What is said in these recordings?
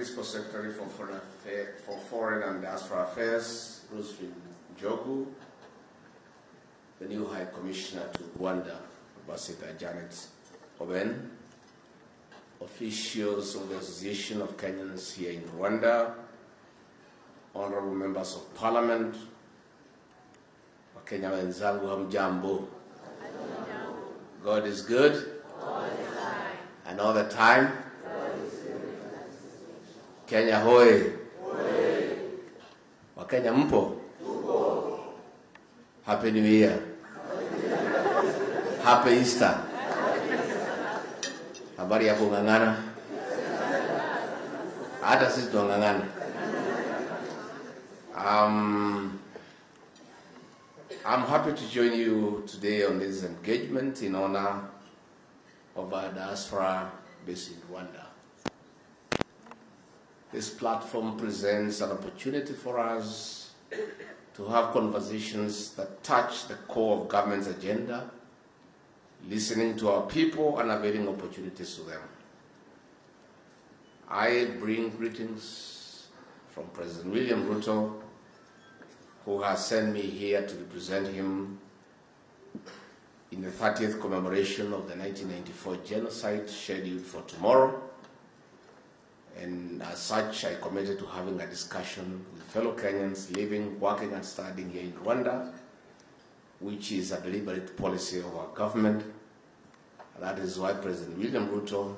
Principal Secretary for Foreign, Affair, for Foreign and Diaspora Affairs, Roseline Njogu, the new High Commissioner to Rwanda, Ambassador Janet Oben, officials of the Association of Kenyans here in Rwanda, honorable members of parliament, Wakenya wenzangu hamjambo. God is good. And all the time. Kenya. Wakenya mpo? Happy New Year. Happy Easter. Habari ya kung'ang'ana? Hata sisi. Um, I'm happy to join you today on this engagement in honor of our diaspora based in Rwanda. This platform presents an opportunity for us to have conversations that touch the core of government's agenda, listening to our people and availing opportunities to them. I bring greetings from President William Ruto, who has sent me here to represent him in the 30th commemoration of the 1994 genocide scheduled for tomorrow. And as such, I committed to having a discussion with fellow Kenyans living, working, and studying here in Rwanda, which is a deliberate policy of our government. That is why President William Ruto,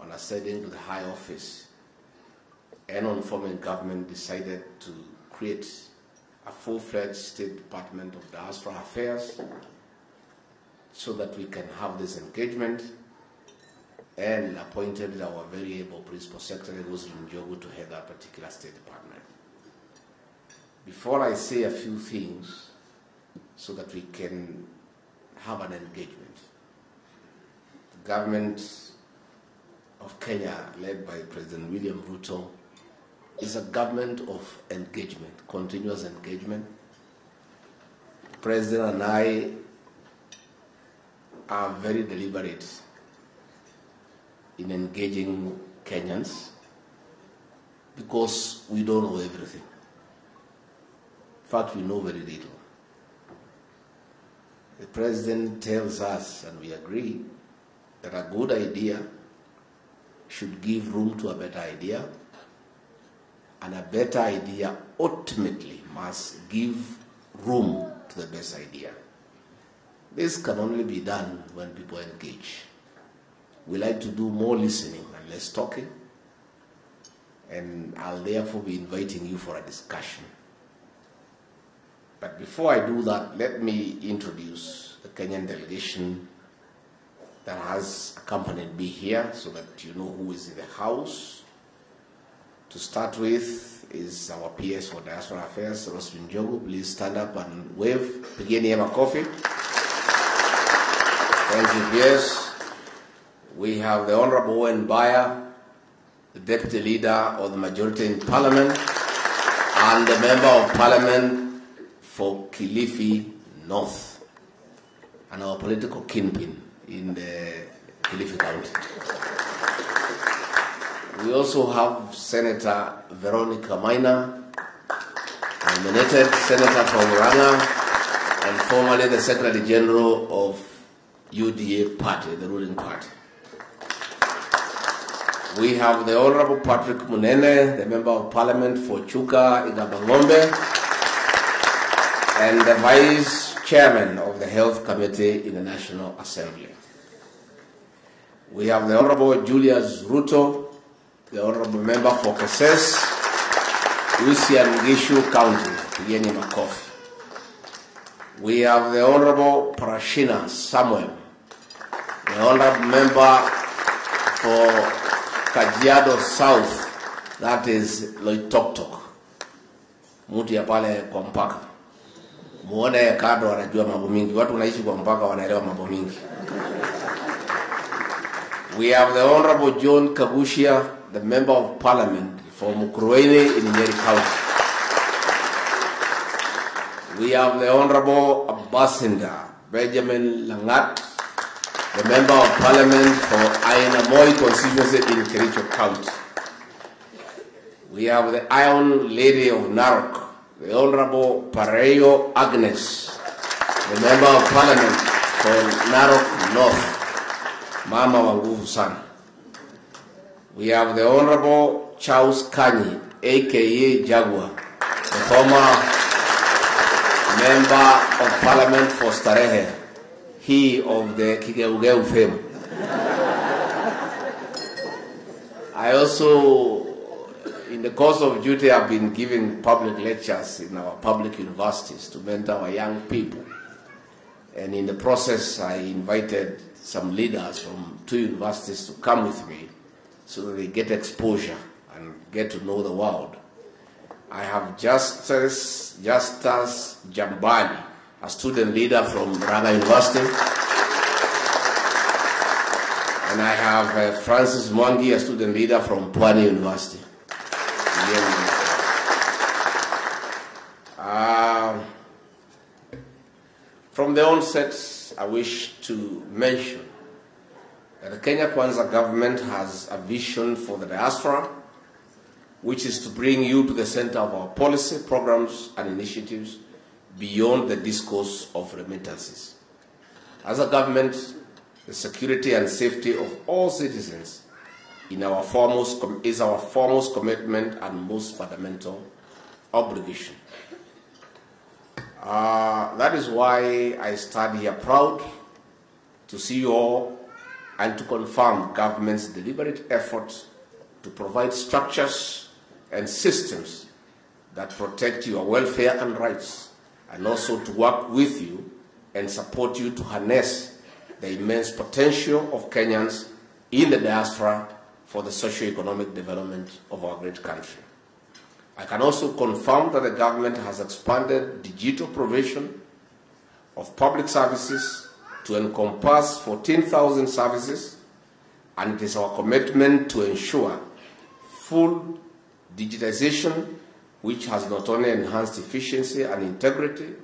on ascending to the high office and on forming government, decided to create a full-fledged State Department of Diaspora Affairs so that we can have this engagement and appointed our very able Principal Secretary, Roseline Njogu, to head that particular State Department. Before I say a few things so that we can have an engagement, the government of Kenya, led by President William Ruto, is a government of engagement, continuous engagement. The President and I are very deliberate in engaging Kenyans because we don't know everything. In fact, we know very little. The President tells us, and we agree, that a good idea should give room to a better idea, and a better idea ultimately must give room to the best idea. This can only be done when people engage. We like to do more listening and less talking, and I'll therefore be inviting you for a discussion. But before I do that, let me introduce the Kenyan delegation that has accompanied me here so that you know who is in the house. To start with is our PS for Diaspora Affairs, Roseline Njogu. Please stand up and wave. Pigeni hema coffee. Thank you, PS. We have the Honorable Owen Baya, the Deputy Leader of the Majority in Parliament, and the Member of Parliament for Kilifi North, and our political kingpin in the Kilifi County. We also have Senator Veronica Maina, nominated Senator from Murang'a, and formerly the Secretary General of UDA party, the ruling party. We have the Honorable Patrick Munene, the Member of Parliament for Chuka Igambang'ombe, and the Vice Chairman of the Health Committee in the National Assembly. We have the Honorable Julius Ruto, the Honorable Member for Kesses, Uasin Gishu County, Pigeni Makofi. We have the Honorable Parashina Samuel, the Honorable Member for Kajiado South, that is Loitoktok, mtu ya pale kwa mpaka. Muone kado wanajua mambo mingi, watu wanaishi kwa mpaka wanaelewa mambo mingi. We have the Honorable John Kagushia, the Member of Parliament for Mukurweini in Nyeri County. We have the Honorable Ambassador Benjamin Langat, the Member of Parliament for Ainamoi constituency in Kericho County. We have the Iron Lady of Narok, the Honorable Pareyio Agnes, the Member of Parliament for Narok North, Mama Wanguvu Sana. We have the Honorable Charles Kanyi, aka Jaguar, the former Member of Parliament for Starehe, he of the Kigeugeu fame. I also, in the course of duty, have been giving public lectures in our public universities to mentor our young people. And in the process, I invited some leaders from two universities to come with me so that they get exposure and get to know the world. I have Justice, Justice Jambani, a student leader from Raga University. And I have uh, Francis Mwangi, a student leader from Pwani University. Uh, from the onset, I wish to mention that the Kenya Kwanza government has a vision for the diaspora, which is to bring you to the center of our policy, programs, and initiatives beyond the discourse of remittances. As a government, the security and safety of all citizens our foremost is our foremost commitment and most fundamental obligation. Uh, that is why I stand here proud to see you all and to confirm government's deliberate efforts to provide structures and systems that protect your welfare and rights, and also to work with you and support you to harness the immense potential of Kenyans in the diaspora for the socio-economic development of our great country. I can also confirm that the government has expanded digital provision of public services to encompass 14,000 services, and it is our commitment to ensure full digitization, which has not only enhanced efficiency and integrity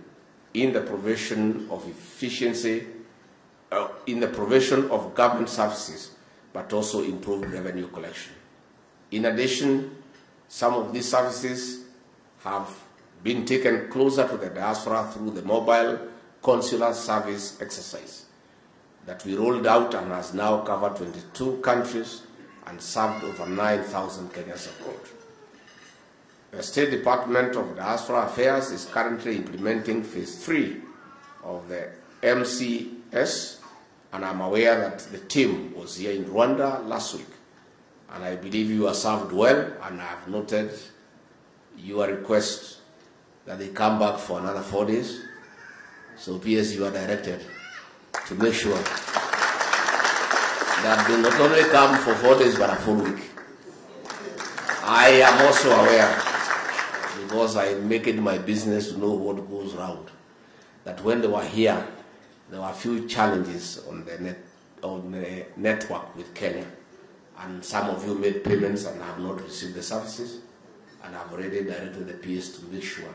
in the provision of efficiency, uh, in the provision of government services, but also improved revenue collection. In addition, some of these services have been taken closer to the diaspora through the mobile consular service exercise that we rolled out and has now covered 22 countries and served over 9,000 Kenyans abroad. The State Department of Diaspora Affairs is currently implementing phase three of the MCS, and I'm aware that the team was here in Rwanda last week, and I believe you are served well, and I have noted your request that they come back for another four days. So PS, you are directed to make sure that they not only come for four days, but a full week. I am also aware because I make it my business to know what goes around. That when they were here, there were a few challenges on the, net, on the network with Kenya. And some of you made payments and have not received the services. And I've already directed the PS to make sure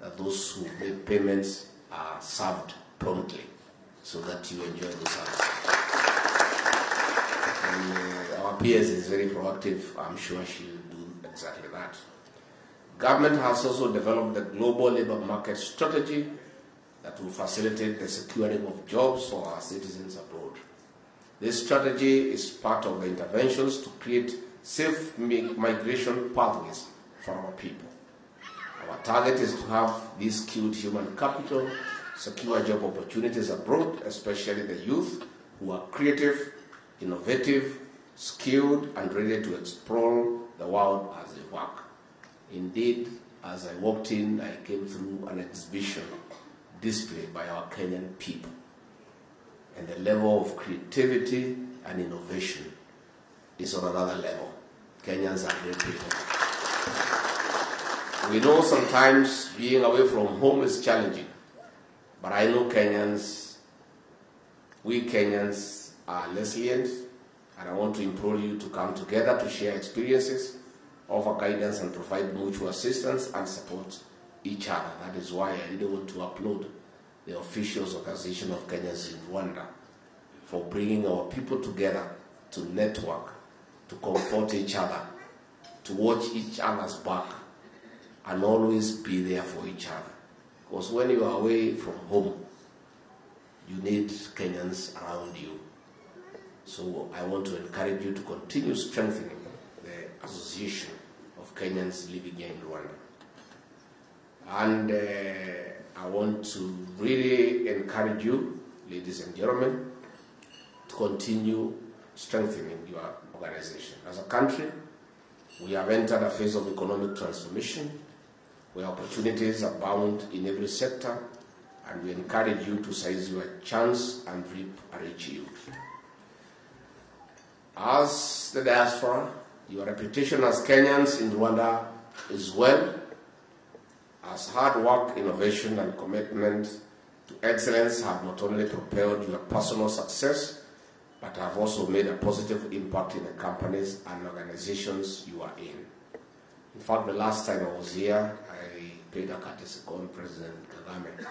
that those who make payments are served promptly so that you enjoy the service. And uh, our PS is very proactive. I'm sure she'll do exactly that. The government has also developed the global labor market strategy that will facilitate the securing of jobs for our citizens abroad. This strategy is part of the interventions to create safe migration pathways for our people. Our target is to have this skilled human capital secure job opportunities abroad, especially the youth who are creative, innovative, skilled, and ready to explore the world as they work. Indeed, as I walked in, I came through an exhibition displayed by our Kenyan people. And the level of creativity and innovation is on another level. Kenyans are great people. We know sometimes being away from home is challenging, but I know Kenyans, we Kenyans are resilient, and I want to implore you to come together to share experiences, offer guidance, and provide mutual assistance and support each other. That is why I didn't want to applaud the officials organization of Kenyans in Rwanda for bringing our people together to network, to comfort each other, to watch each other's back, and always be there for each other. Because when you are away from home, you need Kenyans around you. So I want to encourage you to continue strengthening the association Kenyans living here in Rwanda. And uh, I want to really encourage you, ladies and gentlemen, to continue strengthening your organization. As a country, we have entered a phase of economic transformation where opportunities abound in every sector, and we encourage you to seize your chance and reap a rich yield. As the diaspora, your reputation as Kenyans in Rwanda is well, as hard work, innovation, and commitment to excellence have not only propelled your personal success, but have also made a positive impact in the companies and organizations you are in. In fact, the last time I was here, I paid a courtesy call President Kagame,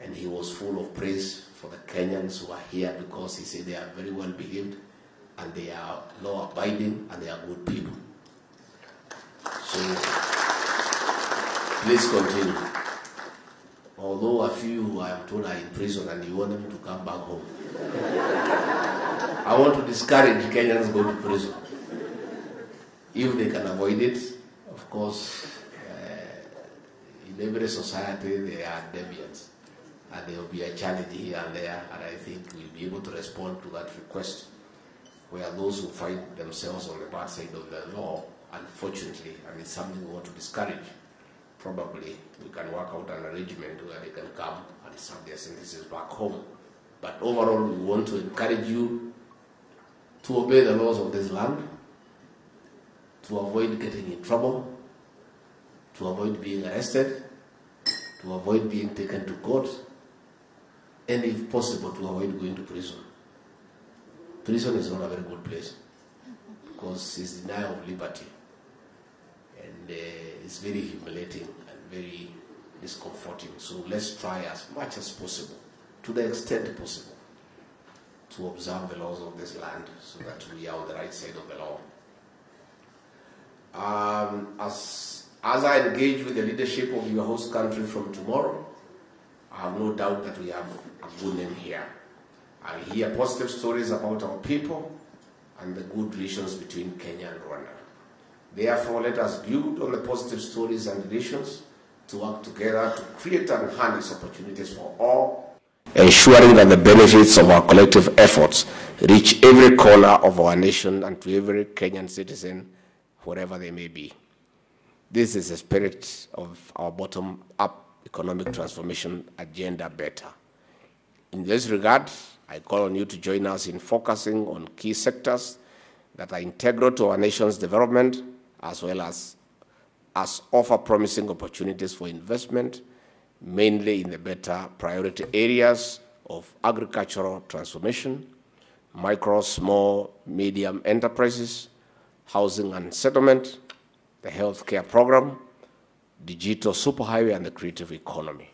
and he was full of praise for the Kenyans who are here because he said they are very well behaved and they are law abiding and they are good people. So please continue. Although a few I am told are in prison and you want them to come back home. I want to discourage Kenyans going to prison. If they can avoid it, of course, uh, in every society there are deviants. And there will be a challenge here and there, and I think we'll be able to respond to that request where those who find themselves on the bad side of the law, unfortunately, and it's something we want to discourage, probably we can work out an arrangement where they can come and serve their sentences back home. But overall, we want to encourage you to obey the laws of this land, to avoid getting in trouble, to avoid being arrested, to avoid being taken to court, and if possible, to avoid going to prison. Prison is not a very good place because it's denial of liberty and uh, it's very humiliating and very discomforting. So let's try as much as possible, to the extent possible, to observe the laws of this land so that we are on the right side of the law. Um, as, as I engage with the leadership of your host country from tomorrow, I have no doubt that we have a good name here. I'll hear positive stories about our people and the good relations between Kenya and Rwanda. Therefore, let us build on the positive stories and relations to work together to create and harness opportunities for all, ensuring that the benefits of our collective efforts reach every corner of our nation and to every Kenyan citizen, wherever they may be. This is the spirit of our bottom-up economic transformation agenda better. In this regard, I call on you to join us in focusing on key sectors that are integral to our nation's development, as well as, as offer promising opportunities for investment, mainly in the better priority areas of agricultural transformation, micro, small, medium enterprises, housing and settlement, the healthcare program, digital superhighway, and the creative economy.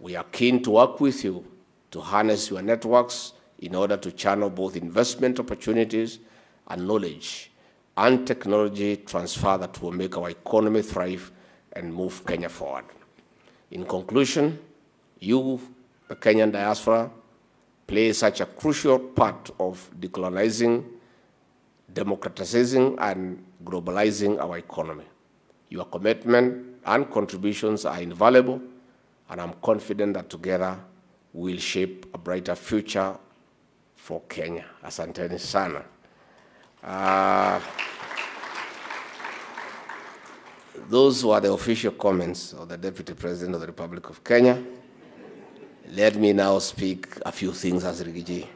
We are keen to work with you to harness your networks in order to channel both investment opportunities and knowledge and technology transfer that will make our economy thrive and move Kenya forward. In conclusion, you, the Kenyan diaspora, play such a crucial part of decolonizing, democratizing, and globalizing our economy. Your commitment and contributions are invaluable, and I'm confident that together will shape a brighter future for Kenya. Asanteni sana. Uh, those were the official comments of the Deputy President of the Republic of Kenya. Let me now speak a few things as Riggy G.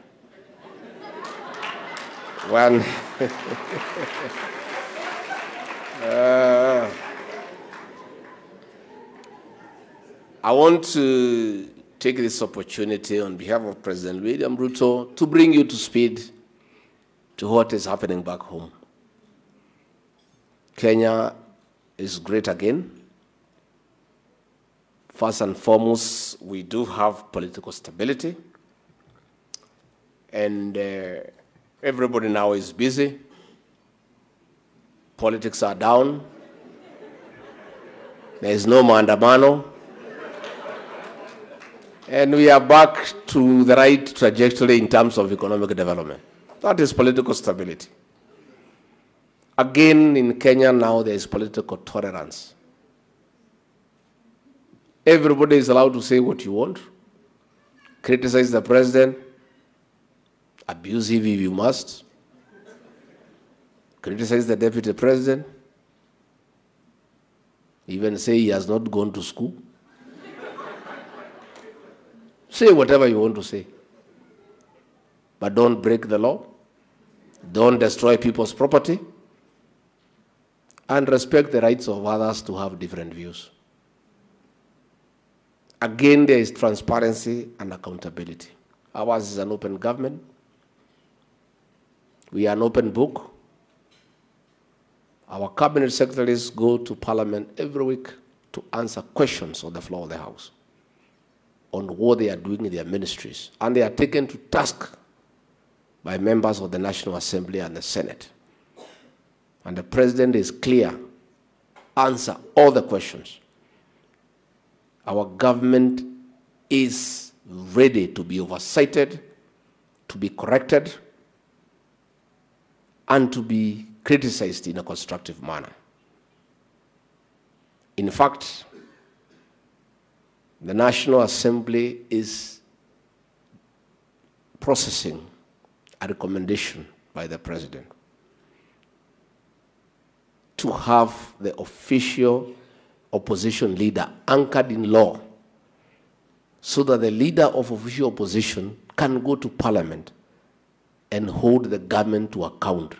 One, uh, I want to take this opportunity on behalf of President William Ruto to bring you to speed to what is happening back home. Kenya is great again. First and foremost, we do have political stability, and uh, everybody now is busy. Politics are down. There is no maandamano. And we are back to the right trajectory in terms of economic development. That is political stability. Again, in Kenya now, there is political tolerance. Everybody is allowed to say what you want, criticize the president, abusive if you must, criticize the deputy president, even say he has not gone to school. Say whatever you want to say. But don't break the law. Don't destroy people's property. And respect the rights of others to have different views. Again, there is transparency and accountability. Ours is an open government. We are an open book. Our cabinet secretaries go to parliament every week to answer questions on the floor of the House on what they are doing in their ministries. And they are taken to task by members of the National Assembly and the Senate. And the president is clear, answer all the questions our government is ready to be oversighted, to be corrected, and to be criticized in a constructive manner. In fact, the National Assembly is processing a recommendation by the President to have the official opposition leader anchored in law so that the leader of official opposition can go to parliament and hold the government to account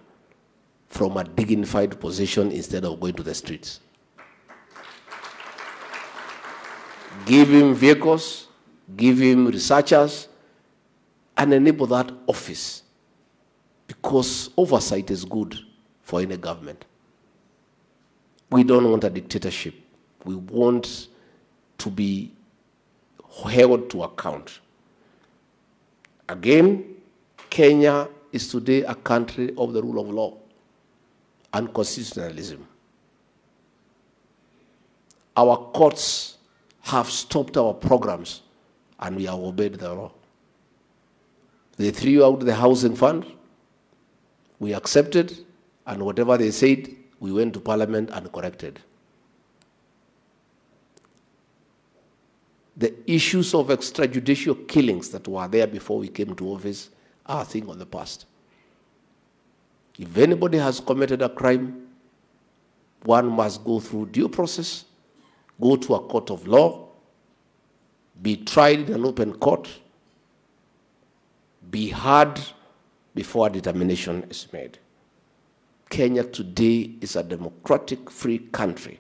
from a dignified position instead of going to the streets. Give him vehicles, give him researchers, and enable that office because oversight is good for any government. We don't want a dictatorship. We want to be held to account. Again, Kenya is today a country of the rule of law and constitutionalism. Our courts have stopped our programs and we have obeyed the law. They threw out the housing fund, we accepted, and whatever they said, we went to parliament and corrected. the issues of extrajudicial killings that were there before we came to office are a thing of the past. If anybody has committed a crime, one must go through due process, go to a court of law, be tried in an open court, be heard before a determination is made. Kenya today is a democratic, free country,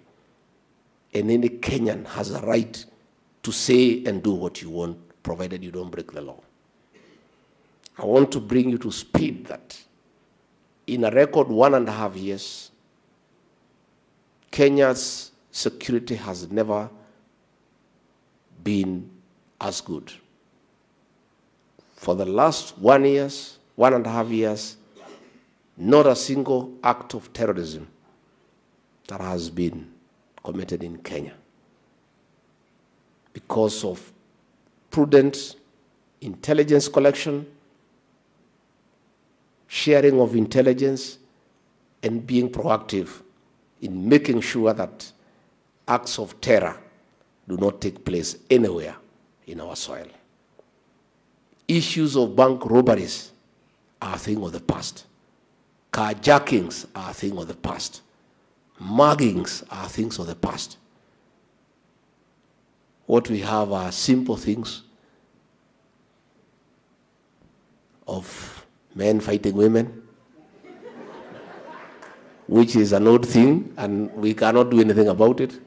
and any Kenyan has a right to say and do what you want, provided you don't break the law. I want to bring you to speed that in a record one and a half years, Kenya's security has never been as good. For the last one years, one and a half years, not a single act of terrorism that has been committed in Kenya because of prudent intelligence collection, sharing of intelligence, and being proactive in making sure that acts of terror do not take place anywhere in our soil. Issues of bank robberies are a thing of the past. Carjackings are a thing of the past. Muggings are things of the past. What we have are simple things of men fighting women, which is an odd thing, and we cannot do anything about it.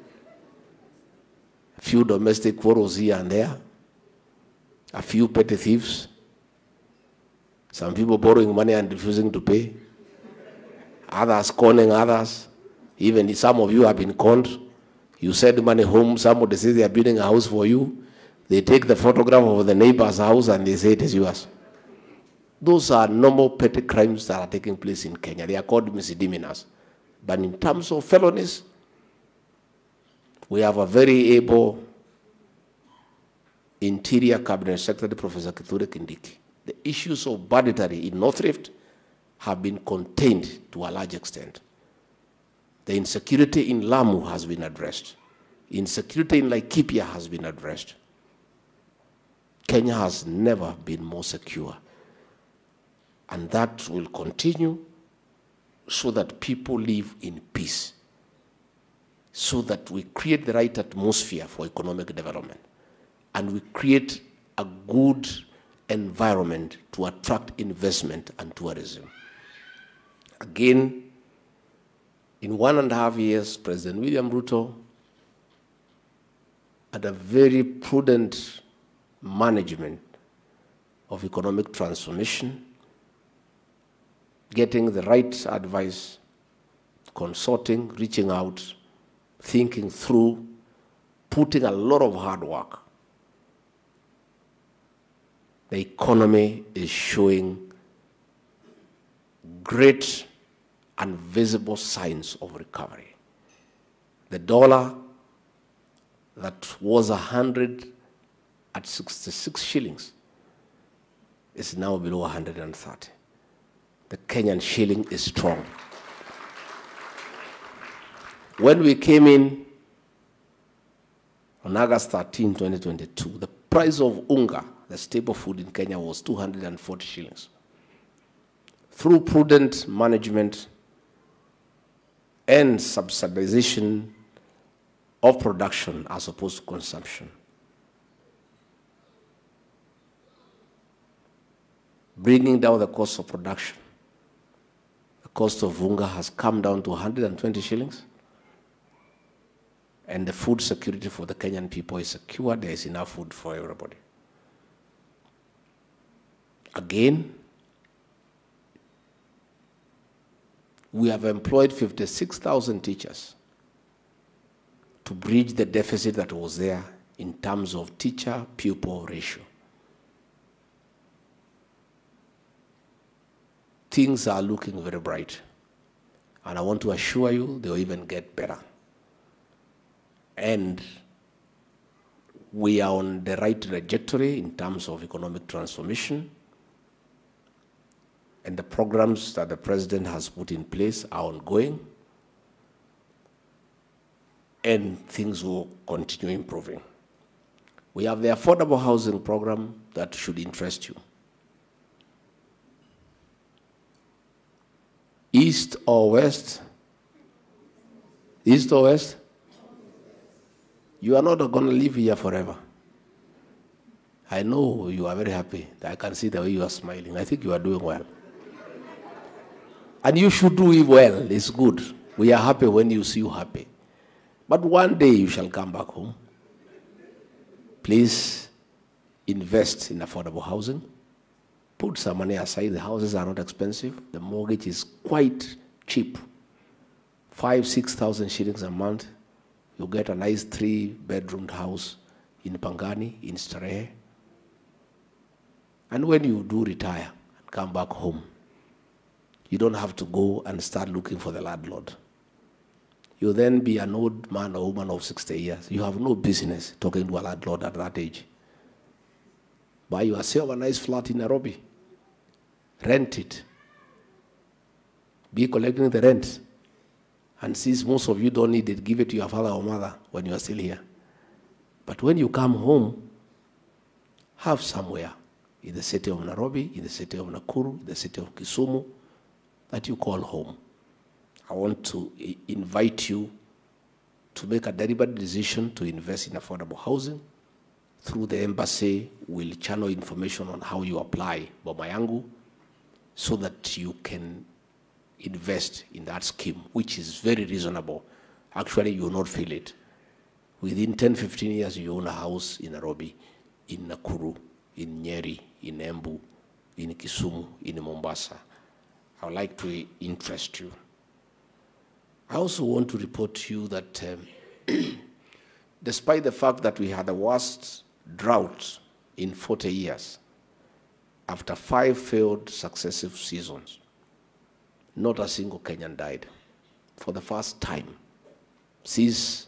Few domestic quarrels here and there, a few petty thieves, some people borrowing money and refusing to pay, others conning others. Even some of you have been conned. You send money home, somebody says they are building a house for you. They take the photograph of the neighbor's house and they say it is yours. Those are normal petty crimes that are taking place in Kenya. They are called misdemeanors. But in terms of felonies, we have a very able Interior Cabinet Secretary, Professor Kithure Kindiki. The issues of banditry in North Rift have been contained to a large extent. The insecurity in Lamu has been addressed. Insecurity in Laikipia has been addressed. Kenya has never been more secure. And that will continue so that people live in peace, so that we create the right atmosphere for economic development, and we create a good environment to attract investment and tourism. Again, in one and a half years, President William Ruto had a very prudent management of economic transformation, getting the right advice, consulting, reaching out, thinking through, putting a lot of hard work. The economy is showing great and visible signs of recovery. The dollar that was 100 at 66 shillings is now below 130. The Kenyan shilling is strong. When we came in on August 13, 2022, the price of unga, the staple food in Kenya, was 240 shillings. Through prudent management and subsidization of production as opposed to consumption. Bringing down the cost of production. The cost of unga has come down to 120 shillings. And the food security for the Kenyan people is secure. There is enough food for everybody. Again, we have employed 56,000 teachers to bridge the deficit that was there in terms of teacher pupil ratio. Things are looking very bright. And I want to assure you they'll even get better. And we are on the right trajectory in terms of economic transformation and the programs that the president has put in place are ongoing, and things will continue improving. We have the affordable housing program that should interest you. East or west? East or west? You are not going to live here forever. I know you are very happy. I can see the way you are smiling. I think you are doing well. And you should do it well. It's good. We are happy when you see you happy. But one day you shall come back home. Please invest in affordable housing. Put some money aside. The houses are not expensive. The mortgage is quite cheap. Five, six thousand shillings a month. You get a nice three-bedroomed house in Pangani, in Starehe. And when you do retire and come back home, you don't have to go and start looking for the landlord. You'll then be an old man or woman of 60 years. You have no business talking to a landlord at that age. Buy yourself a nice flat in Nairobi. Rent it. Be collecting the rent. And since most of you don't need it, give it to your father or mother when you are still here. But when you come home, have somewhere in the city of Nairobi, in the city of Nakuru, in the city of Kisumu, that you call home. I want to invite you to make a deliberate decision to invest in affordable housing. Through the embassy, we'll channel information on how you apply Boma Yangu so that you can invest in that scheme, which is very reasonable. Actually, you will not feel it. Within 10, 15 years, you own a house in Nairobi, in Nakuru, in Nyeri, in Embu, in Kisumu, in Mombasa. I would like to interest you. I also want to report to you that um, despite the fact that we had the worst drought in 40 years, after five failed successive seasons, not a single Kenyan died. For the first time, since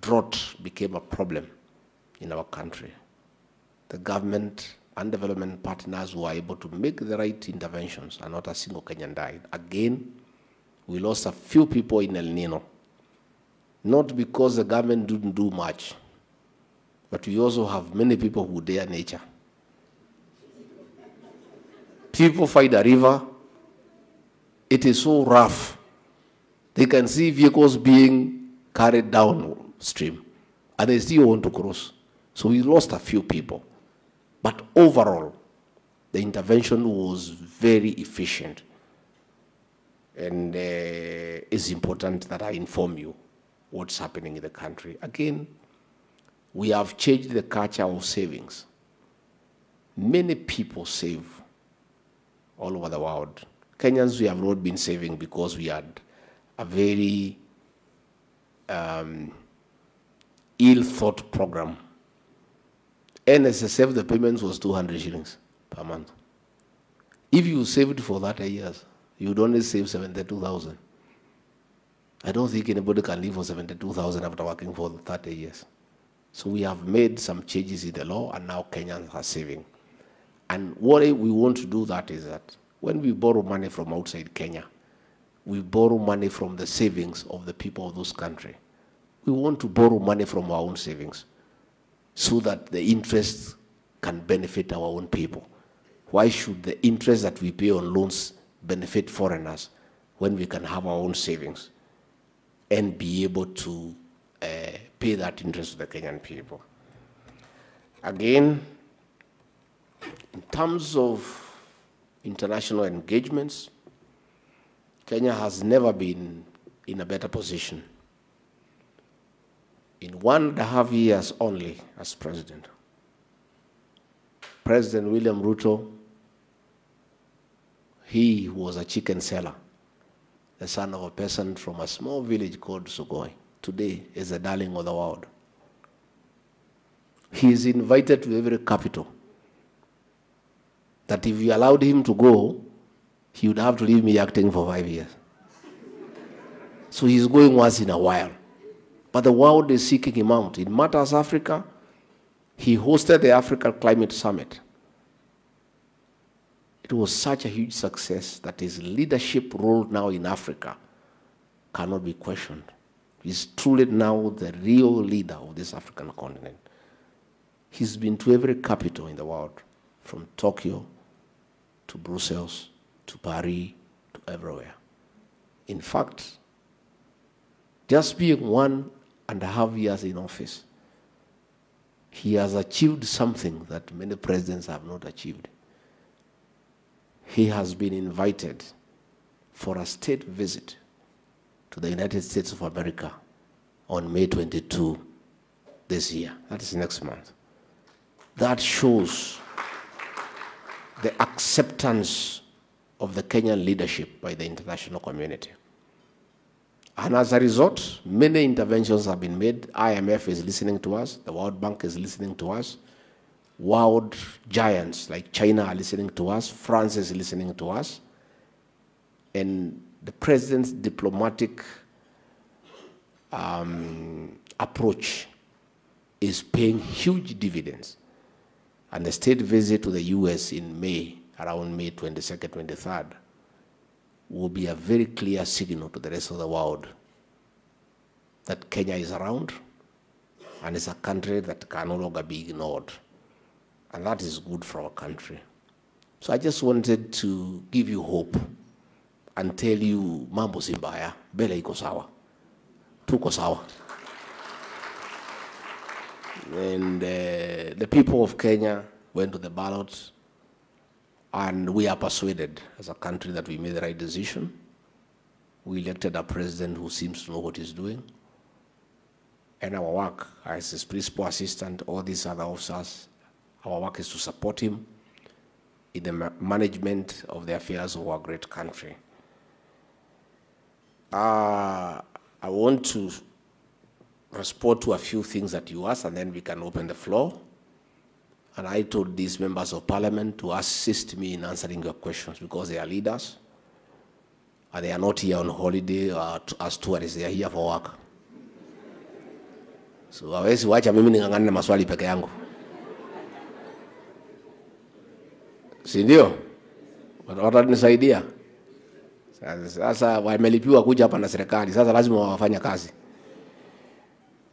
drought became a problem in our country, the government and development partners were able to make the right interventions and not a single Kenyan died. Again, we lost a few people in El Nino, not because the government didn't do much, but we also have many people who dare nature. People fight a river, it is so rough. They can see vehicles being carried downstream, and they still want to cross. So we lost a few people. But overall, the intervention was very efficient. And uh, it's important that I inform you what's happening in the country. Again, we have changed the culture of savings. Many people save all over the world. Kenyans, we have not been saving because we had a very um, ill-thought program. NSSF, the payments was 200 shillings per month. If you saved for 30 years, you would only save 72,000. I don't think anybody can live for 72,000 after working for 30 years. So we have made some changes in the law and now Kenyans are saving. And what we want to do that is that when we borrow money from outside Kenya, we borrow money from the savings of the people of those countries. We want to borrow money from our own savings so that the interest can benefit our own people. Why should the interest that we pay on loans benefit foreigners when we can have our own savings and be able to uh, pay that interest to the Kenyan people? Again, in terms of international engagements, Kenya has never been in a better position. In one and a half years only as president, President William Ruto, he was a chicken seller, the son of a peasant from a small village called Sugoi. Today is the darling of the world. He is invited to every capital that if you allowed him to go, he would have to leave me acting for five years. So he's going once in a while. But the world is seeking him out. In Matters Africa, he hosted the Africa Climate Summit. It was such a huge success that his leadership role now in Africa cannot be questioned. He's truly now the real leader of this African continent. He's been to every capital in the world, from Tokyo to Brussels to Paris to everywhere. In fact, just being one and a half years in office, he has achieved something that many presidents have not achieved. He has been invited for a state visit to the United States of America on May 22 this year. That is next month. That shows the acceptance of the Kenyan leadership by the international community. And as a result, many interventions have been made. IMF is listening to us, the World Bank is listening to us, world giants like China are listening to us, France is listening to us, and the president's diplomatic um, approach is paying huge dividends. And the state visit to the US in May, around May 22nd, 23rd, will be a very clear signal to the rest of the world that Kenya is around and is a country that can no longer be ignored. And that is good for our country. So I just wanted to give you hope and tell you mambo si mbaya, mbele iko sawa, tuko sawa. And uh, the people of Kenya went to the ballot, and we are persuaded as a country that we made the right decision. We elected a president who seems to know what he's doing. And our work as his principal assistant, all these other officers, our work is to support him in the ma management of the affairs of our great country. Uh, I want to respond to a few things that you asked, and then we can open the floor. And I told these members of parliament to assist me in answering your questions because they are leaders. And they are not here on holiday or as tourists, they are here for work. So hawezi wacha mimi ning'ang'ane maswali peke yangu, si ndio? Watanisaidia. Sasa wamelipiwa kuja hapa na serikali, sasa lazima wafanya kazi.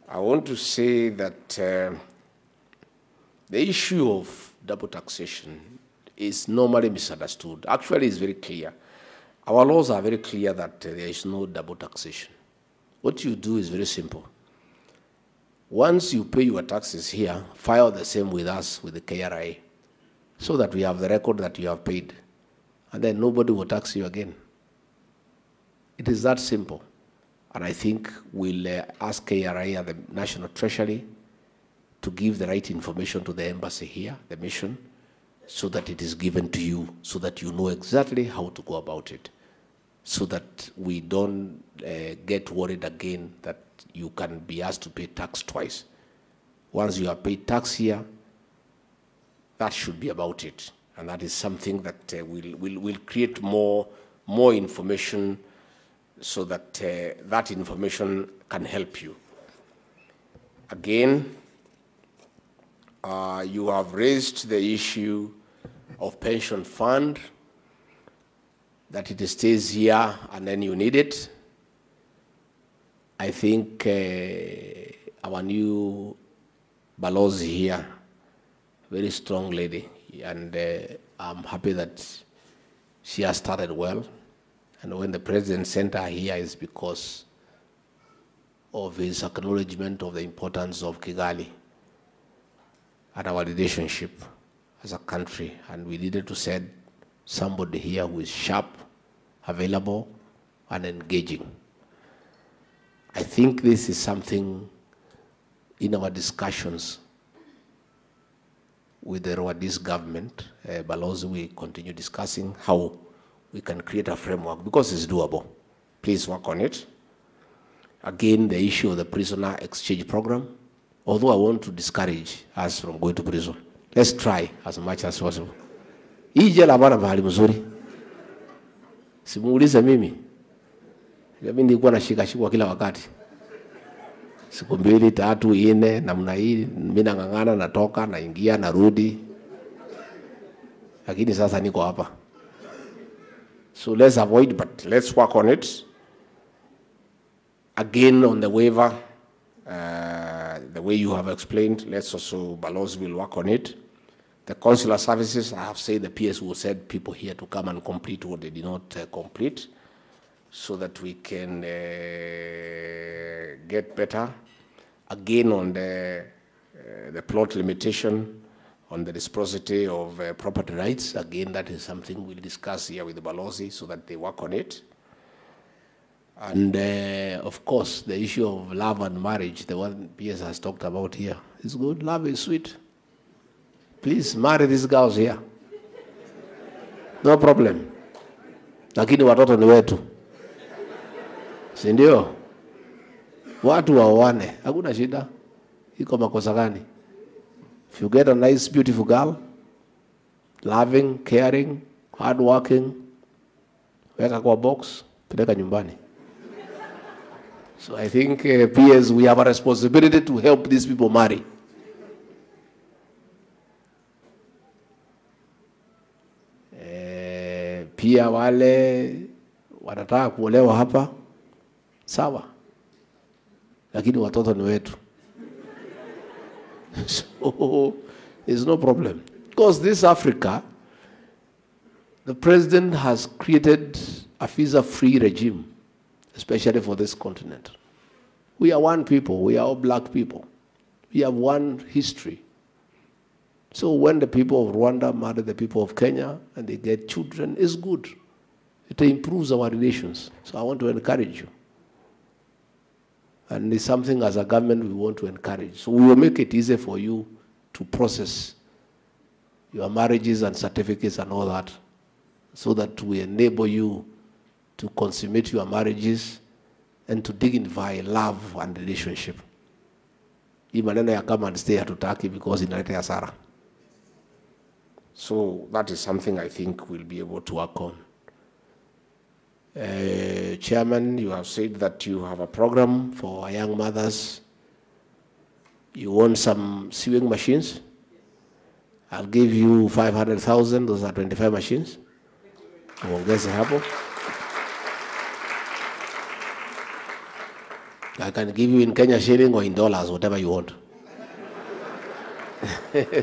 I want to say that uh, the issue of double taxation is normally misunderstood. Actually, it's very clear. Our laws are very clear that uh, there is no double taxation. What you do is very simple. Once you pay your taxes here, file the same with us, with the KRA, so that we have the record that you have paid. And then nobody will tax you again. It is that simple. And I think we'll uh, ask and the National Treasury to give the right information to the embassy here, the mission, so that it is given to you, so that you know exactly how to go about it, so that we don't uh, get worried again that you can be asked to pay tax twice. Once you have paid tax here, that should be about it. And that is something that uh, will, will, will create more, more information so that uh, that information can help you. Again, uh, you have raised the issue of pension fund, that it stays here and then you need it. I think uh, our new Balozi here, very strong lady, and uh, I'm happy that she has started well. And when the president sent her here is because of his acknowledgement of the importance of Kigali and our relationship as a country. And we needed to send somebody here who is sharp, available, and engaging. I think this is something in our discussions with the Rwandese government, uh, but also we continue discussing how we can create a framework because it's doable. Please work on it. Again, the issue of the prisoner exchange program, although I want to discourage us from going to prison, let's try as much as possible. Hii mimi. Siku mbili, tatu, ine namna hii, mimi nang'ang'ana, natoka, naingia, narudi. Lakini sasa niko hapa. So let's avoid, but let's work on it. Again, on the waiver, uh, the way you have explained, let's also, Balos will work on it. The consular services, I have said the PS will send people here to come and complete what they did not uh, complete so that we can uh, get better. Again, on the, uh, the plot limitation, on the reciprocity of uh, property rights, again, that is something we'll discuss here with the Balozi so that they work on it. And uh, of course, the issue of love and marriage, the one PS has talked about here, is good. Love is sweet. Please marry these girls here. No problem. Lakini watoto ni wetu, si ndio? Watu waoane, hakuna shida. Iko makosa gani? If you get a nice, beautiful girl, loving, caring, hardworking, weka kwa box, peleka nyumbani. So I think uh, PS, we have a responsibility to help these people marry. Eh, pia wale wanataka kuolewa hapa, sawa, lakini watoto ni wetu. so there's no problem. Because this Africa, the president has created a visa-free regime, especially for this continent. We are one people. We are all black people. We have one history. So when the people of Rwanda marry the people of Kenya and they get children, it's good. It improves our relations. So I want to encourage you. And it's something as a government we want to encourage. So we will make it easy for you to process your marriages and certificates and all that so that we enable you to consummate your marriages and to dignify love and relationship. Hii maneno ya come and stay hatutaki because inaleta hasara. So that is something I think we'll be able to work on. Uh, Chairman, you have said that you have a program for young mothers. You want some sewing machines? I'll give you 500,000, those are 25 machines. Uongeze hapo. I can give you in Kenya shilling or in dollars, whatever you want.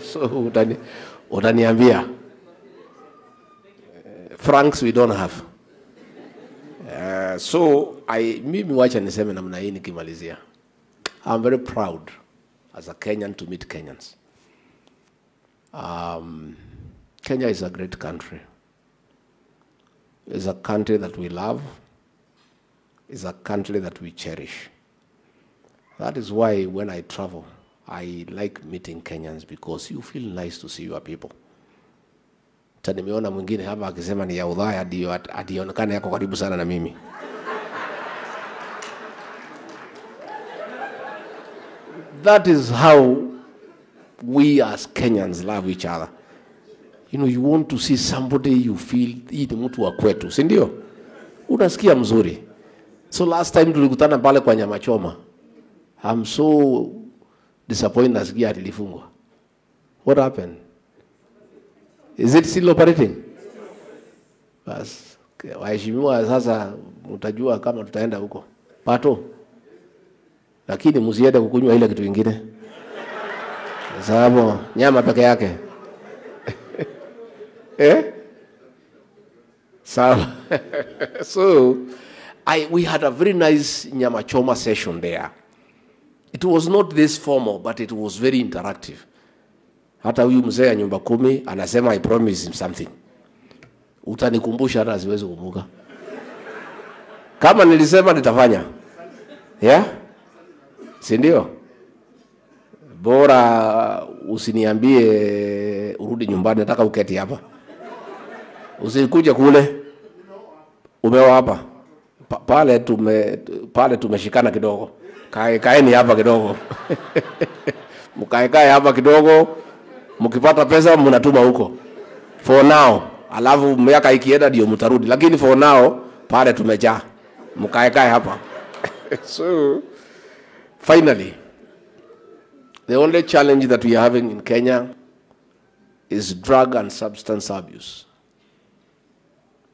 so utani, utaniambia. Uh, francs we don't have. Uh, so I, mimi wacha niseme namna hii nikimalizia. I'm very proud as a Kenyan to meet Kenyans. Um, Kenya is a great country. It's a country that we love. It's a country that we cherish. That is why when I travel, I like meeting Kenyans because you feel nice to see your people. Hata mwingine hapa akisema ni ya udhaya ndio adionekane yako karibu sana na mimi. That is how we as Kenyans love each other. You know, you want to see somebody you feel hii ni mtu wa kwetu, si ndio? Unasikia mzuri. So last time tulikutana pale kwa nyama choma. I'm so disappointed nasikia ati ilifungwa. What happened? Is it still operating? Bas, waheshimiwa, sasa mtajua kama tutaenda huko pato, lakini msiende kukunywa ile kitu kingine, sababu nyama peke yake eh? Sawa. so I, we had a very nice nyama choma session there. It was not this formal, but it was very interactive. Hata huyu mzee ya nyumba kumi anasema I promise him something. Utanikumbusha hata siwezi kumbuka. Kama nilisema nitafanya. Yeah? Si ndio? Bora usiniambie urudi nyumbani, nataka uketi hapa. Usikuje kule. Umewa hapa. Pa, pale tume pale tumeshikana kidogo. Kae kaeni hapa kidogo. Mkae kae hapa kidogo. Mkipata pesa mnatuma huko. For now. Alafu miaka ikienda ndio mtarudi. Lakini for now pale tumejaa. Mkae kae hapa. so finally the only challenge that we are having in Kenya is drug and substance abuse.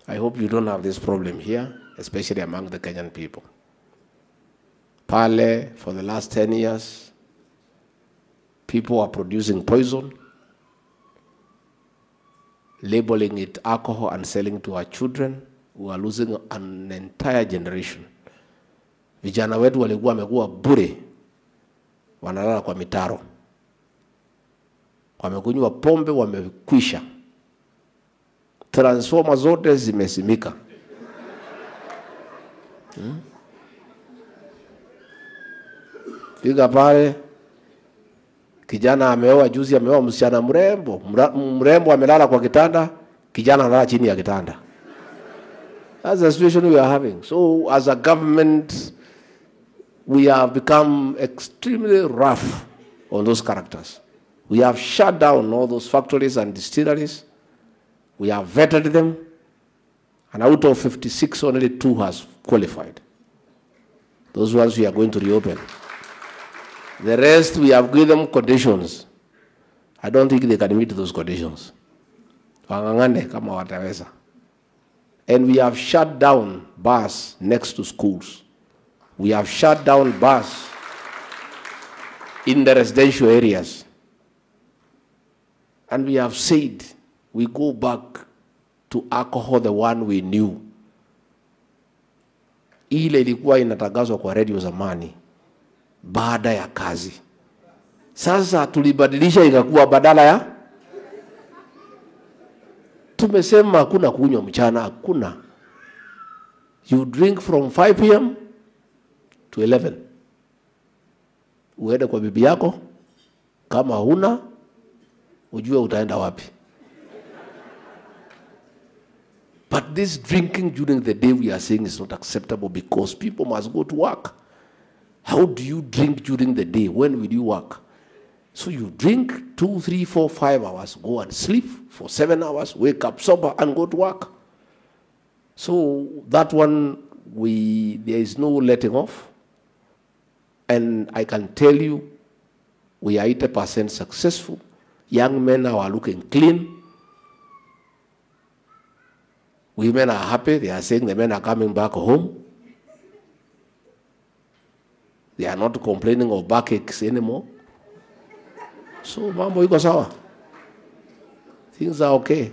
I hope you don't have this problem here, especially among the Kenyan people. Pale, for the last 10 years, people are producing poison, labeling it alcohol and selling to our children. We are losing an entire generation. Vijana wetu walikuwa wamekuwa bure, wanalala kwa mitaro, wamekunywa pombe, wamekwisha. Transformer zote zimesimika. Hmm? Fika pale, kijana ameoa juzi, ameoa msichana mrembo, mrembo amelala kwa kitanda, kijana analala chini ya kitanda. That's the situation we are having. So as a government, we have become extremely rough on those characters. We have shut down all those factories and distilleries. We have vetted them. And out of 56, only two has qualified. Those ones we are going to reopen. The rest, we have given them conditions. I don't think they can meet those conditions. And we have shut down bars next to schools. We have shut down bars in the residential areas. And we have said we go back to alcohol the one we knew. Ile ilikuwa inatangazwa kwa redio zamani baada ya kazi. Sasa tulibadilisha ikakuwa badala ya tumesema hakuna kunywa mchana, hakuna. You drink from 5 pm to 11. Uende kwa bibi yako, kama huna ujue utaenda wapi. But this drinking during the day we are saying is not acceptable because people must go to work. How do you drink during the day? When will you work? So you drink two, three, four, five hours, go and sleep for seven hours, wake up sober, and go to work. So that one, we there is no letting off. And I can tell you, we are 80% successful. Young men now are looking clean. Women are happy. They are saying the men are coming back home. They are not complaining of backaches anymore. So mambo iko sawa. Things are okay.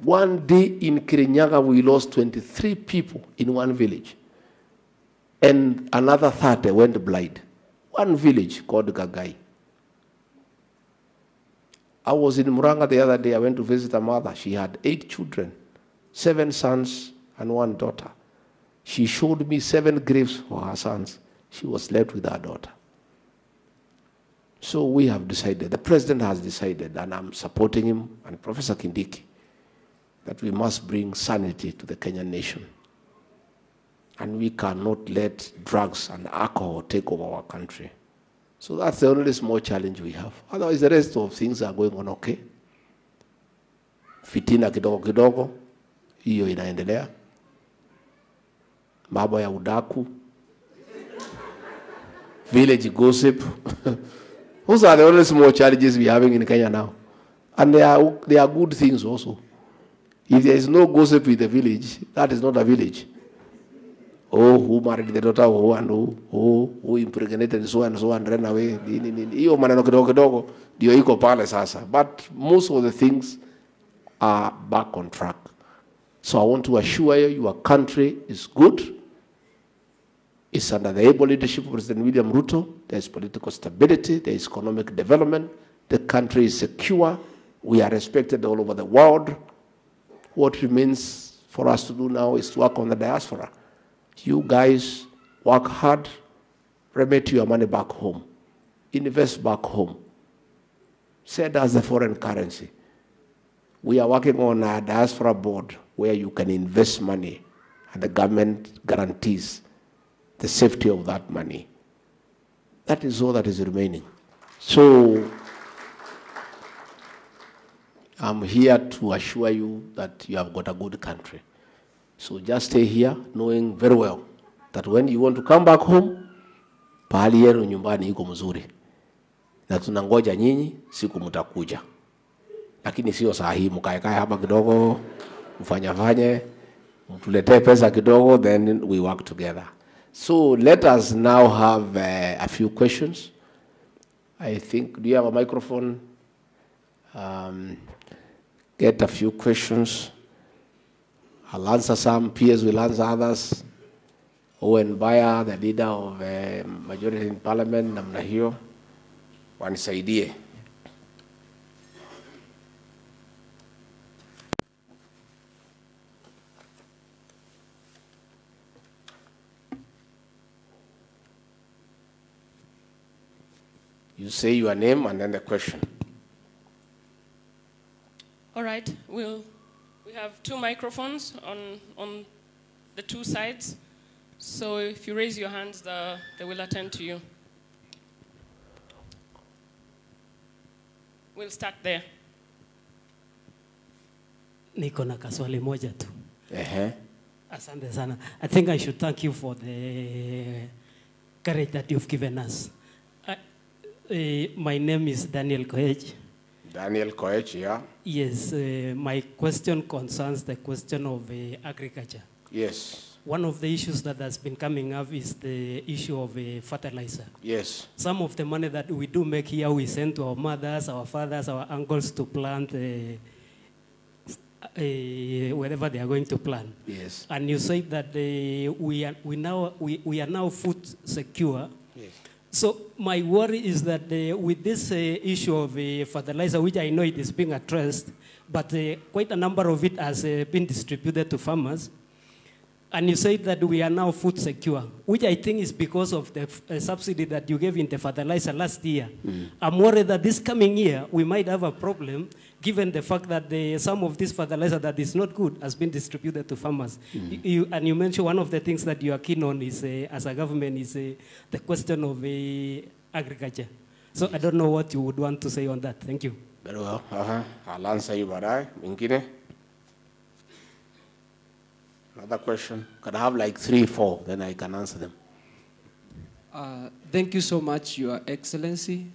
One day in Kirinyaga, we lost 23 people in one village. And another 30 went blind. One village called Gagai. I was in Muranga the other day. I went to visit a mother. She had eight children, seven sons and one daughter. She showed me seven graves for her sons. She was left with her daughter. So we have decided, the president has decided, and I'm supporting him and Professor Kindiki, that we must bring sanity to the Kenyan nation. And we cannot let drugs and alcohol take over our country. So that's the only small challenge we have. Otherwise, the rest of things are going on okay. Fitina kidogo kidogo, hiyo inaendelea. Mambo ya udaku, village gossip. Those are the only small challenges we're having in Kenya now. And they are, they are good things also. If there is no gossip in the village, that is not a village. Oh, who married the daughter of who and who, who, who impregnated so and so and ran away. Hiyo maneno kidogo kidogo ndio iko pale sasa. But most of the things are back on track. So I want to assure you, your country is good. It's under the able leadership of President William Ruto. There is political stability, there is economic development, the country is secure, we are respected all over the world. What remains for us to do now is to work on the diaspora. You guys work hard, remit your money back home, invest back home, set as a foreign currency. We are working on a diaspora board where you can invest money and the government guarantees the safety of that money. That is all that is remaining. So I'm here to assure you that you have got a good country. So just stay here knowing very well that when you want to come back home, pahali yenu nyumbani iko mzuri, na tunangoja nyinyi siku mtakuja, lakini sio saa hii mkaekae hapa kidogo mfanyafanye mtuletee pesa kidogo, then we work together. So let us now have uh, a few questions. I think, do you have a microphone? Um, get a few questions. I'll answer some, peers will answer others. Owen Baya, the leader of uh, majority in parliament, namna hiyo, wanisaidie. You say your name and then the question. All right, we'll, we have two microphones on, on the two sides. So if you raise your hands, the, they will attend to you. We'll start there. Niko na kaswali moja tu. Asante sana. I think I should thank you for the courage that you've given us. I, uh, my name is Daniel Koech. Daniel Koech, yeah? Yes, uh, my question concerns the question of uh, agriculture. Yes, One of the issues that has been coming up is the issue of uh, fertilizer. yes, Some of the money that we do make here, we send to our mothers, our fathers, our uncles to plant uh, uh, wherever they are going to plant. yes, And you said that uh, we, are, we, now, we, we are now food secure. yes. So my worry is that uh, with this uh, issue of uh, fertilizer, which I know it is being addressed, but uh, quite a number of it has uh, been distributed to farmers. And you said that we are now food secure, which I think is because of the uh, subsidy that you gave in the fertilizer last year. I'm worried that this coming year we might have a problem, given the fact that the, some of this fertilizer that is not good has been distributed to farmers. You- you- and you mentioned one of the things that you are keen on is, uh, as a government, is uh, the question of uh, agriculture. So I don't know what you would want to say on that. Thank you. Very well. Uh-huh. I'll answer you baadaye. Mwingine? Another question? Can I have like three, four, then I can answer them. Uh, thank you so much, Your Excellency.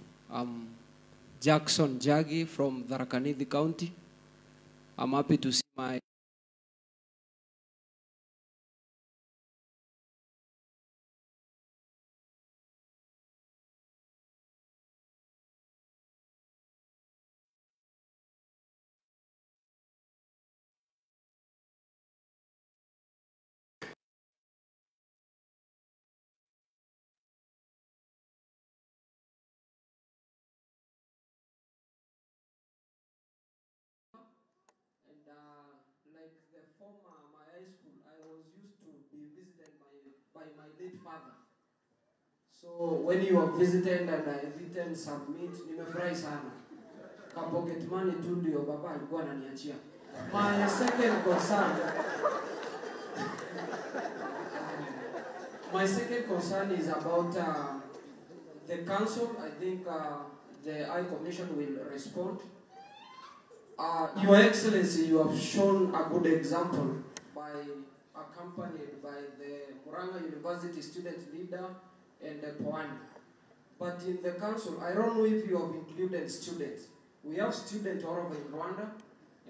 Jackson Njagi from Tharaka-Nithi County. I'm happy to see my So when you are visited and I written submit, nimefurahi sana. Ka pocket money tu ndio baba alikuwa ananiachia. My second concern My second concern is about uh, the council. I think uh, the High Commission will respond. Uh, Your Excellency, you have shown a good example by accompanied by the Muranga University student leader and Pwani. But in the council, I don't know if you have included students. We have students all over in Rwanda,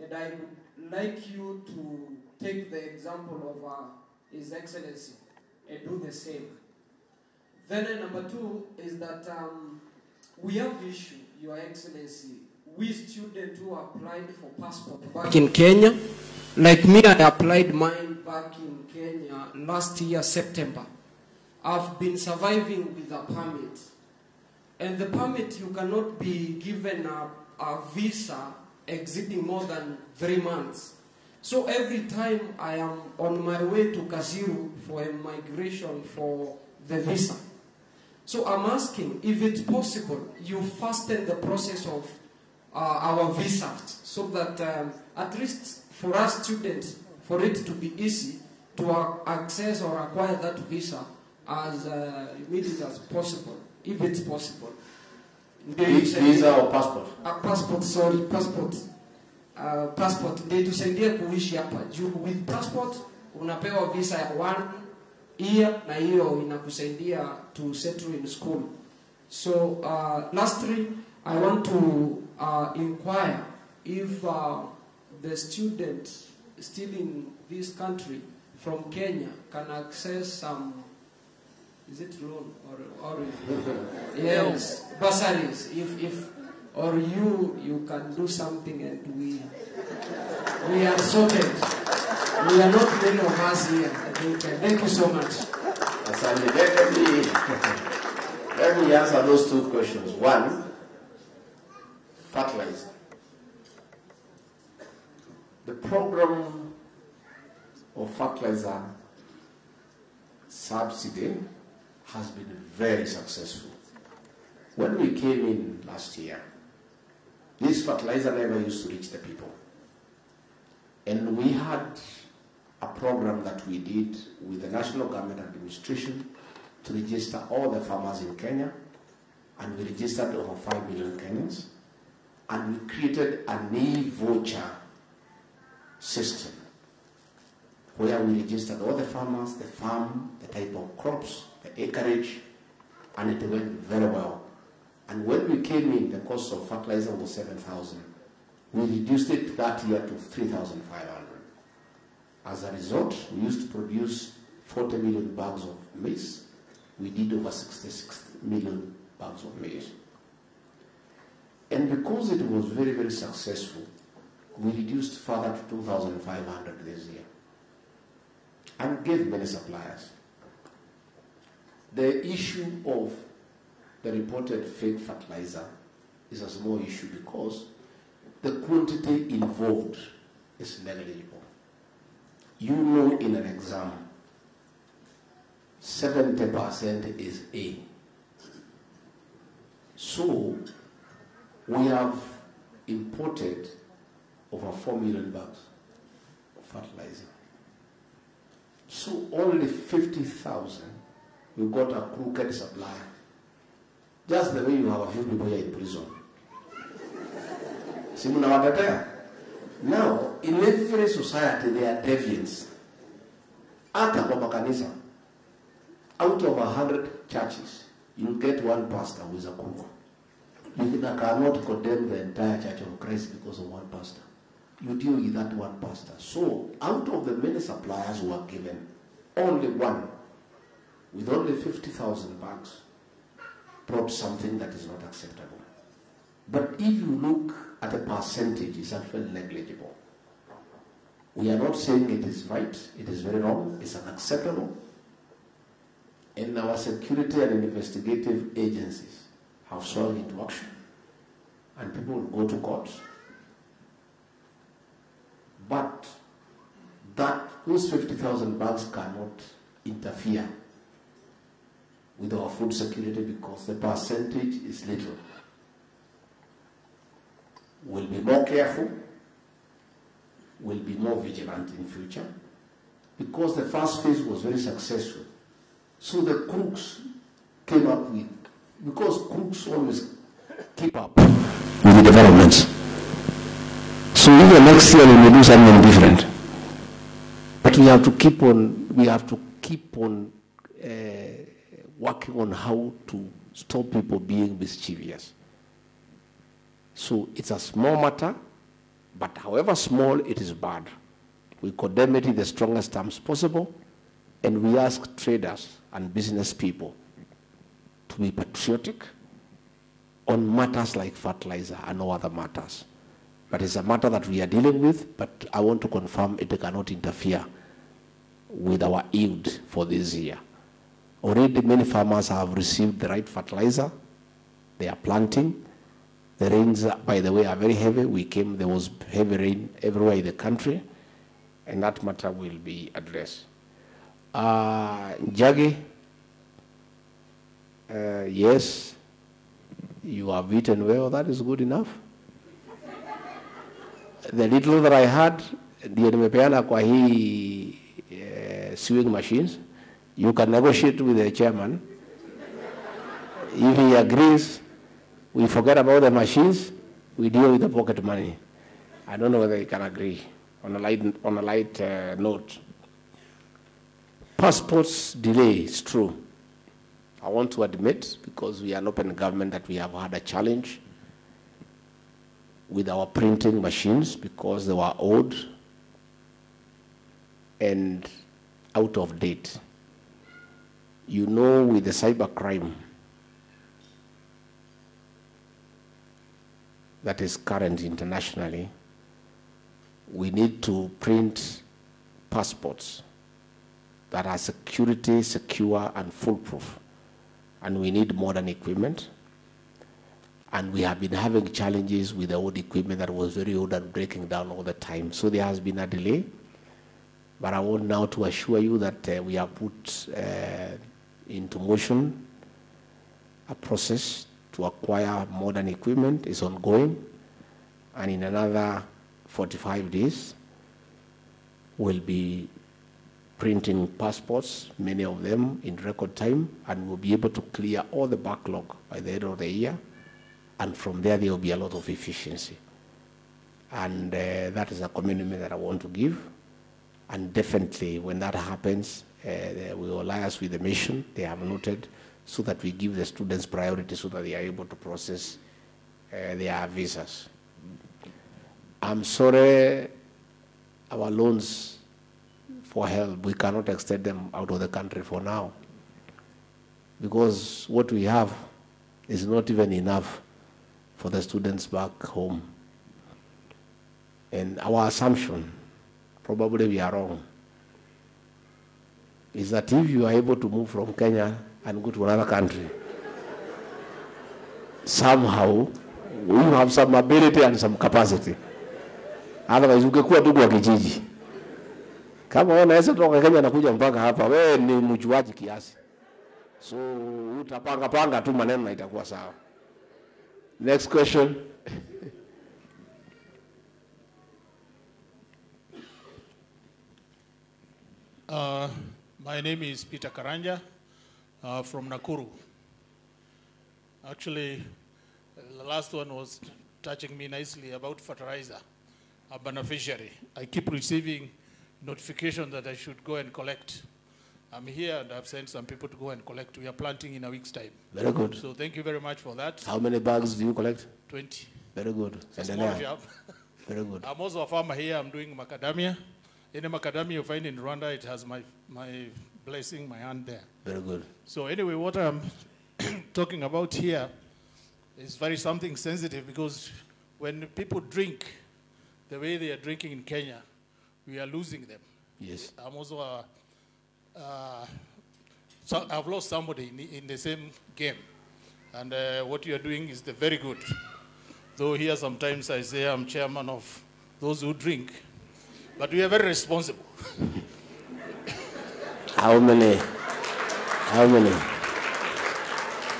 and I would like you to take the example of uh, His Excellency and do the same. Then uh, number two is that um, we have issue, Your Excellency, with students who applied for passport back in Kenya. Like me, I applied mine back in Kenya last year, September. I've been surviving with a permit. And the permit, you cannot be given a, a visa exceeding more than three months. So every time I am on my way to Kacyiru for a migration for the visa. So I'm asking if it's possible you fasten the process of uh, our visas so that um, at least for us students, for it to be easy to access or acquire that visa as uh, immediate as possible, if it's possible. Visa or passport? uh, passport, sorry, passport. Uh, passport itusaidie kuishi hapa juu with passport unapewa visa ya one year na hiyo inakusaidia to settle in school so uh, lastly i want to uh, inquire if uh, the student still in this country from kenya can access some is it loan or, or yes bursaries if if or you you can do something and we we are sorted we are not many of us here thank you so much Asante. Let, me let me answer those two questions. One, fertilizer. The program of fertilizer subsidy has been very successful. When we came in last year, this fertilizer never used to reach the people. And we had a program that we did with the National Government Administration to register all the farmers in Kenya. And we registered over 5 million Kenyans. And we created an e-voucher system where we registered all the farmers, the farm, the type of crops, acreage, and it went very well. And when we came in, the cost of fertilizer was 7,000. We reduced it that year to 3,500. As a result, we used to produce 40 million bags of maize. We did over 66 million bags of maize. And because it was very, very successful, we reduced further to 2,500 this year and gave many suppliers. The issue of the reported fake fertilizer is a small issue because the quantity involved is negligible. You know in an exam 70% is A. So we have imported over 4 million bags of fertilizer. So only 50,000 we got a crooked supplier. Just the way you have a few people here in prison. Si? Now, in every society there are deviants. Hata kwa out of a hundred churches, you get one pastor who is a crook. You cannot condemn the entire church of Christ because of one pastor. You deal with that one pastor. So, out of the many suppliers who are given, only one, with only 50,000 bags, brought something that is not acceptable. But if you look at the percentage, it's actually negligible. We are not saying it is right, it is very wrong, it's unacceptable. And our security and investigative agencies have swung into action. And people will go to court. But that those 50,000 bags cannot interfere with our food security because the percentage is little. We'll be more careful, we'll be more vigilant in future because the first phase was very successful. So the crooks came up with, because crooks always keep up with the developments. So even next year we may do something different. But we have to keep on, we have to keep on uh, working on how to stop people being mischievous. So it's a small matter, but however small, it is bad. We condemn it in the strongest terms possible, and we ask traders and business people to be patriotic on matters like fertilizer and no other matters. But it's a matter that we are dealing with, but I want to confirm it cannot interfere with our yield for this year. Already many farmers have received the right fertilizer. They are planting. The rains, by the way, are very heavy. We came, there was heavy rain everywhere in the country, and that matter will be addressed. Uh, Njagi, uh, yes, you have eaten well, that is good enough. The little that I had, ndio nimepeana kwa hii uh, sewing machines. You can negotiate with the chairman. If he agrees, we forget about the machines, we deal with the pocket money. I don't know whether he can agree on a light, on a light uh, note. Passports delay is true. I want to admit, because we are an open government, that we have had a challenge with our printing machines because they were old and out of date. You know, with the cybercrime that is current internationally, we need to print passports that are security, secure, and foolproof. And we need modern equipment. And we have been having challenges with the old equipment that was very old and breaking down all the time. So there has been a delay. But I want now to assure you that uh, we have put uh, into motion a process to acquire modern equipment. is ongoing. And in another 45 days, we'll be printing passports, many of them in record time, and we'll be able to clear all the backlog by the end of the year. And from there, there will be a lot of efficiency. And uh, that is a commitment that I want to give. And definitely, when that happens, uh, we will liaise with the mission, they have noted, so that we give the students priority so that they are able to process uh, their visas. I'm sorry, our loans for help, we cannot extend them out of the country for now. Because what we have is not even enough for the students back home. And our assumption, probably we are wrong, is that if you are able to move from Kenya and go to another country, somehow you have some ability and some capacity. Otherwise, ungekuwa ndugu wa kijiji. Kama wewe unaweza toka Kenya na kuja mpaka hapa, wewe ni mjuaji kiasi, so utapanga panga tu maneno na itakuwa sawa. Next question. Uh, my name is Peter Karanja uh, from Nakuru. Actually, the last one was touching me nicely about fertilizer, a beneficiary. I keep receiving notification that I should go and collect. I'm here and I've sent some people to go and collect. We are planting in a week's time. Very good. So thank you very much for that. How many bags do you collect? 20. Very good. It's a small Endelea. job. Very good. I'm also a farmer here. I'm doing macadamia. Any macadamia you find in Rwanda, it has my, my blessing, my hand there. Very good. So anyway, what I'm talking about here is very something sensitive because when people drink the way they are drinking in Kenya, we are losing them. Yes. I'm also a, uh, so I've lost somebody in the, in the same game. And uh, what you are doing is the very good. Though here sometimes I say I'm chairman of those who drink, but we are very responsible. How many? How many?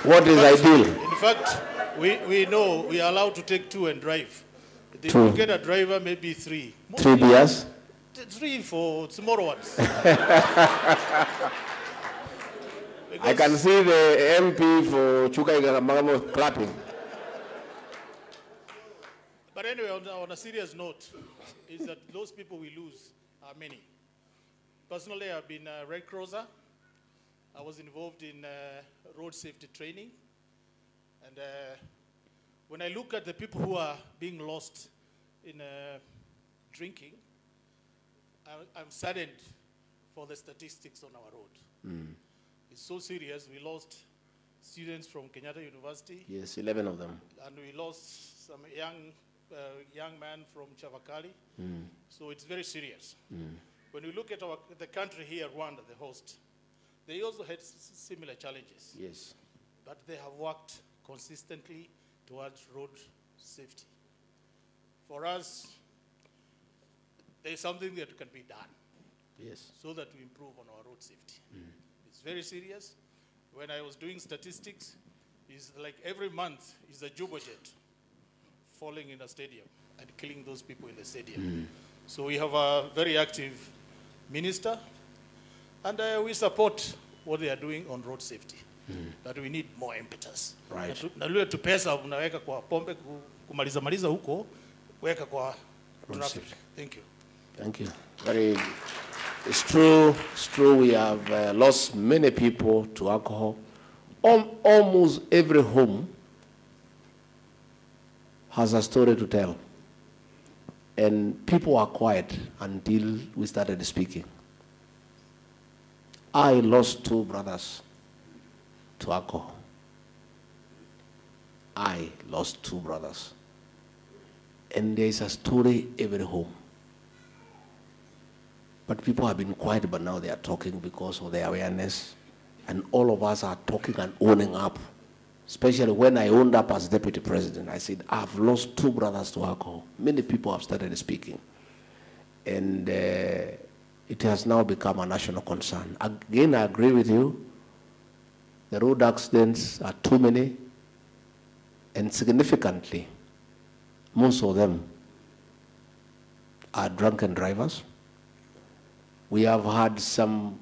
What is ideal? In fact, we, we know we are allowed to take two and drive. Two. get a driver, maybe three. Three beers? Three for tomorrow ones. I can see the MP for Chuka Igambang'ombe clapping. But anyway, on, on a serious note, is that those people we lose are many. Personally, I've been a Red Crosser. I was involved in uh, road safety training. And uh, when I look at the people who are being lost in uh, drinking, I, I'm saddened for the statistics on our road. It's so serious. We lost students from Kenyatta University, Yes, 11 of them. and we lost some young, young man from Chavakali. Hmm. So it's very serious. Hmm. When we look at our, the country here, Rwanda, the host, they also had s- similar challenges, Yes. but they have worked consistently towards road safety. For us, there's something that can be done Yes. so that we improve on our road safety. Hmm. It's very serious. When I was doing statistics, it's like every month is a jet falling in a stadium and killing those people in the stadium. So we have a very active minister, and uh, we support what they are doing on road safety. But we need more impetus. Right. Na tu- lile tu pesa unaweka kwa pombe kumaliza maliza huko, weka kwa traffic. Thank you. Thank you. Very. It's true. It's true. We have uh, lost many people to alcohol. Al- almost every home has a story to tell, and people are quiet until we started speaking. I lost two brothers to alcohol. I lost two brothers, and there is a story every home. But people have been quiet, but now they are talking because of the awareness. And all of us are talking and owning up. Especially when I owned up as deputy president, I said, I've lost two brothers to alcohol. Many people have started speaking. And uh, it has now become a national concern. Again, I agree with you. The road accidents are too many. And significantly, most of them are drunken drivers. We have had some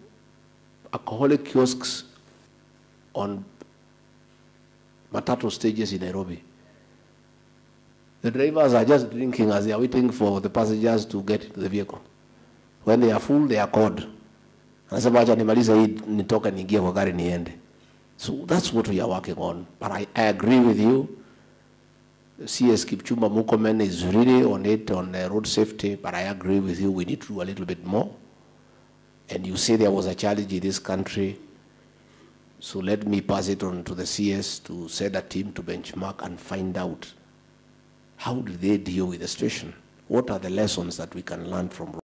alcoholic kiosks on Matatu stages in Nairobi. The drivers are just drinking as they are waiting for the passengers to get into the vehicle. When they are full, they are called. Anasema acha nimalize hii nitoke niingie kwa gari niende. So that's what we are working on. But I, I agree with you. CS Kipchumba Murkomen is really on it on uh, road safety, but I agree with you. We need to do a little bit more. And you say there was a challenge in this country. So let me pass it on to the CS to set a team to benchmark and find out how do they deal with the situation? What are the lessons that we can learn from